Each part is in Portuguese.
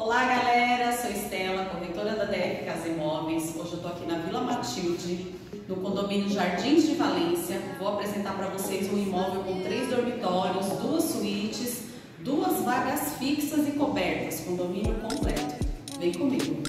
Olá galera, sou Estela, corretora da DF Casa Imóveis. Hoje eu tô aqui na Vila Matilde, no condomínio Jardins de Valência. Vou apresentar para vocês um imóvel com três dormitórios, duas suítes, duas vagas fixas e cobertas, condomínio completo. Vem comigo.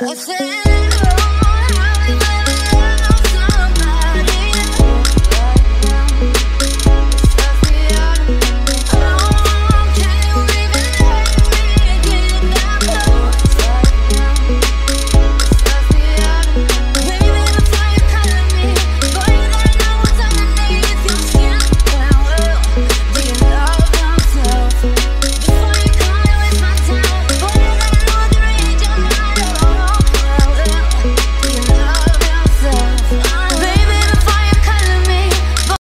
I said.